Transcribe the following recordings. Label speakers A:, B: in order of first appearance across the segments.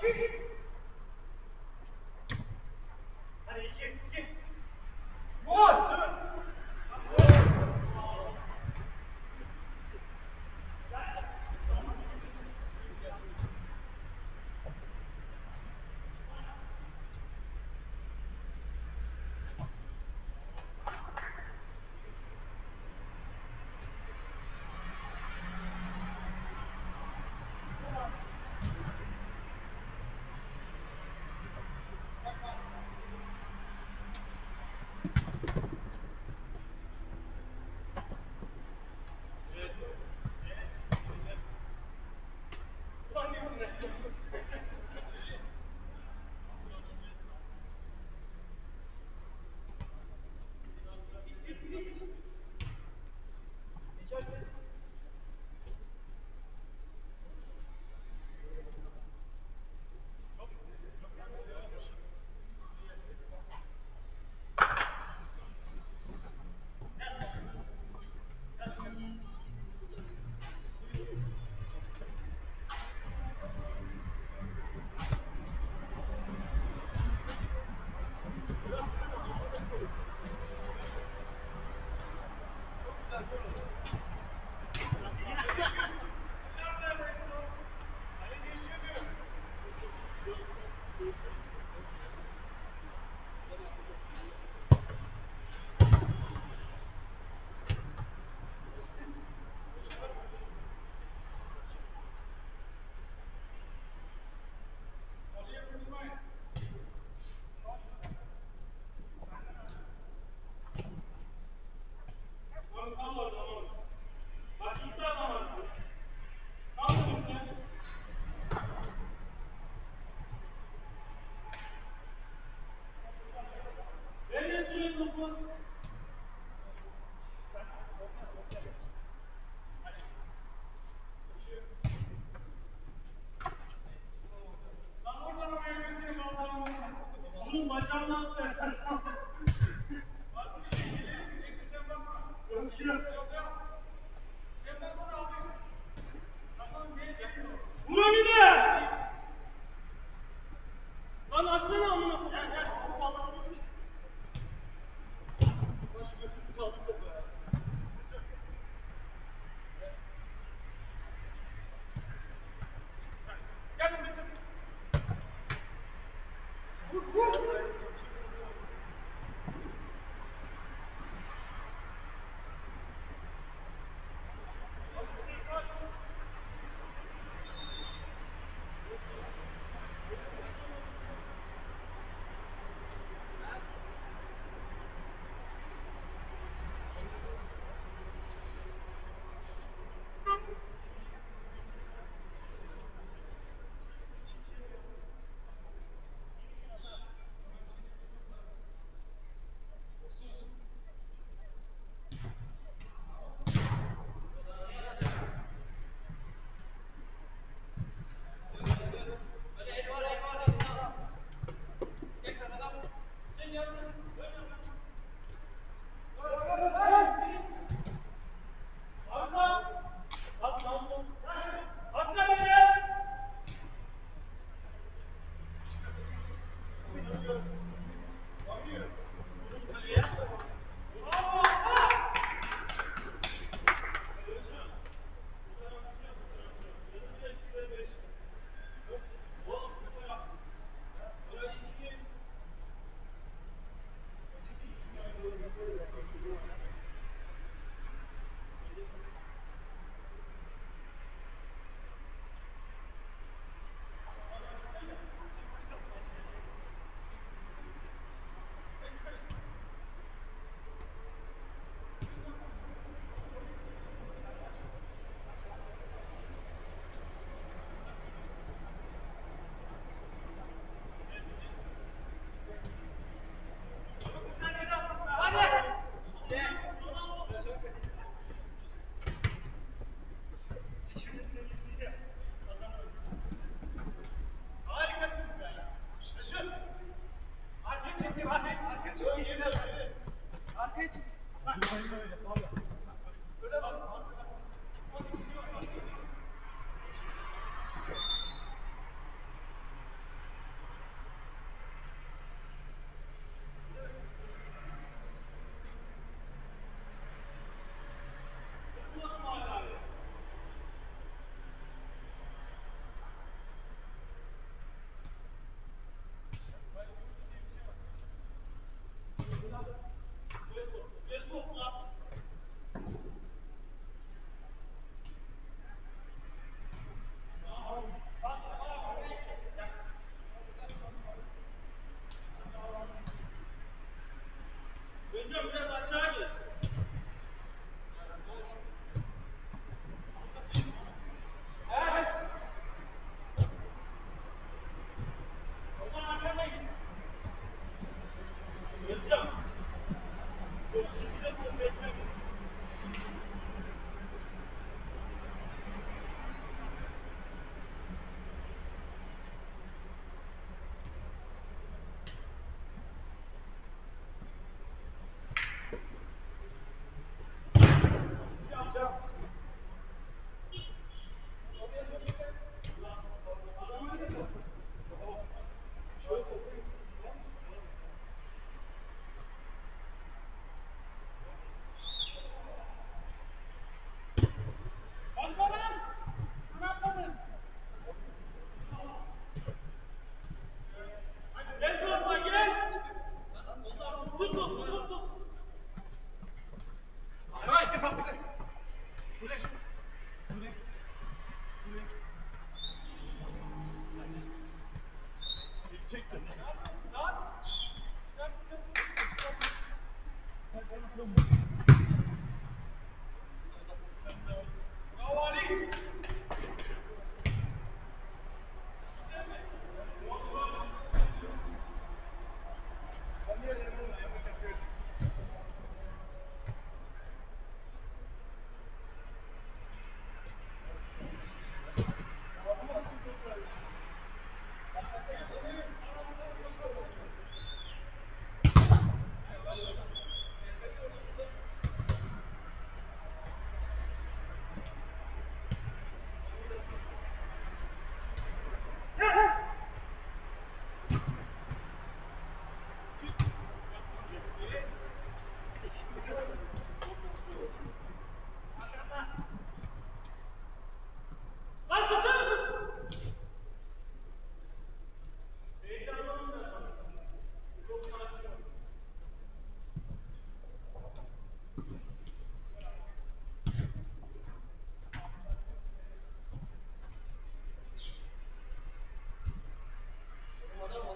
A: Jesus.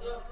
A: Yeah.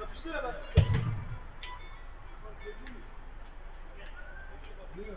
A: Yapıştır hemen. Böyle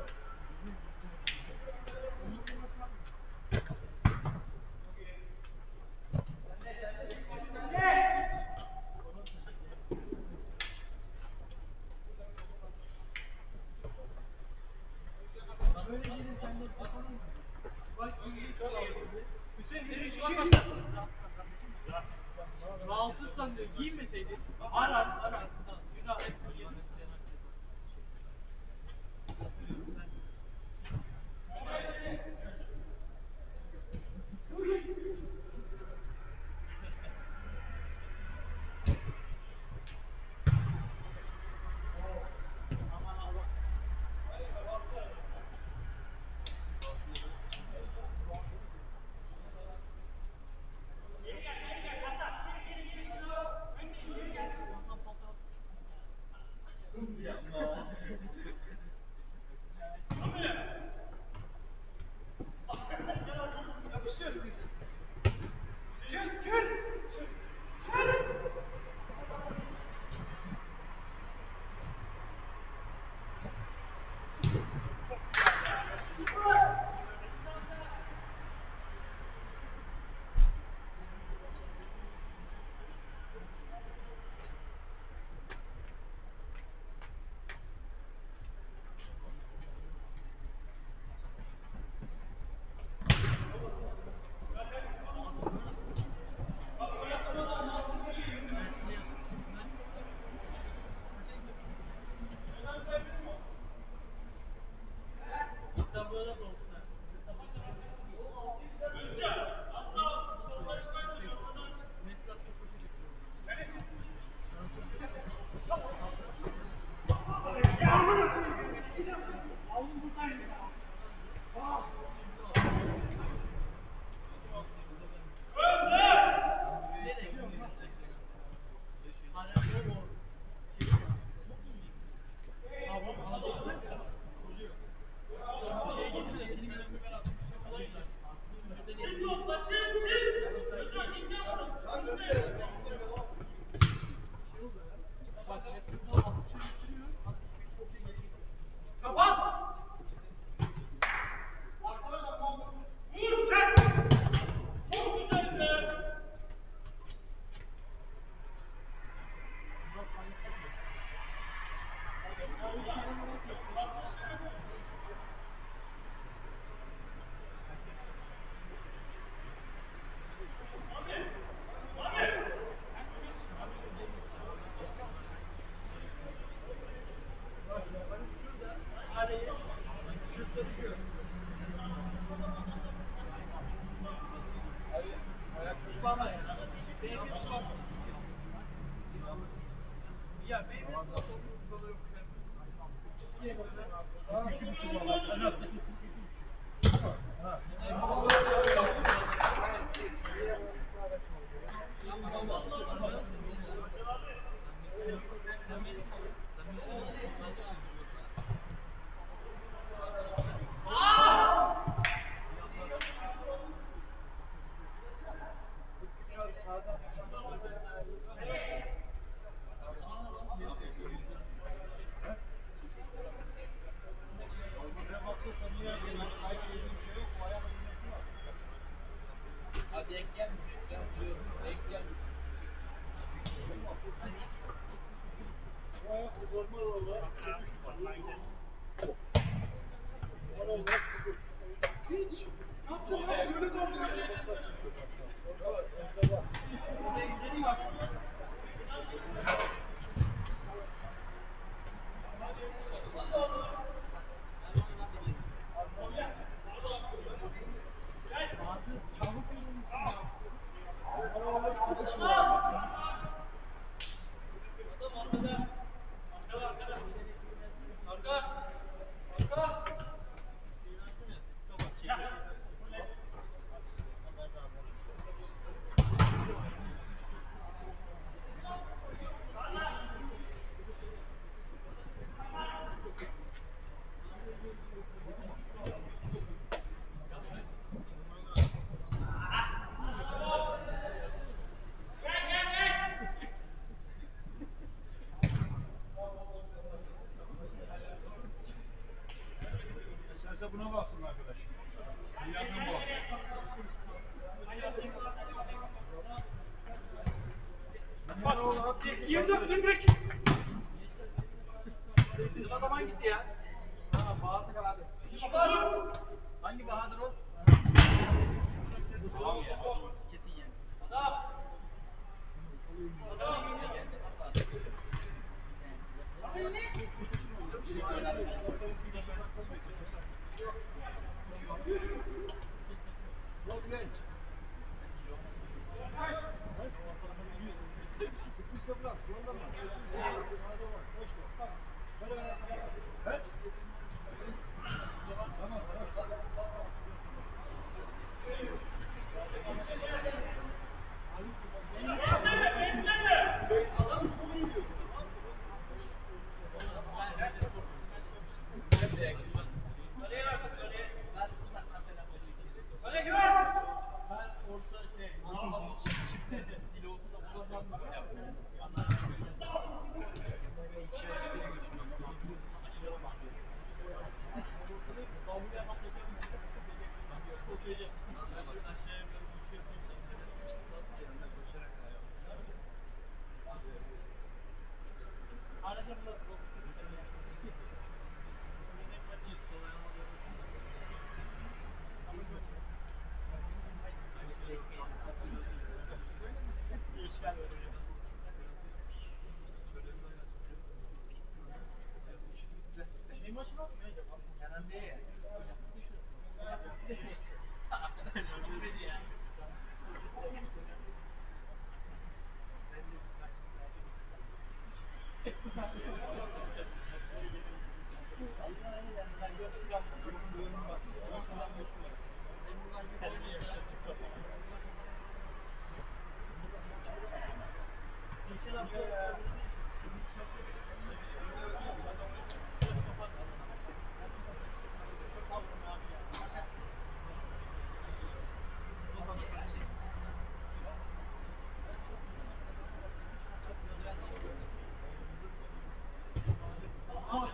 A: Claudiante.
B: Vai. Vai. Vai. Vai.
A: Vai. Vai. Vai. Vai. Vai.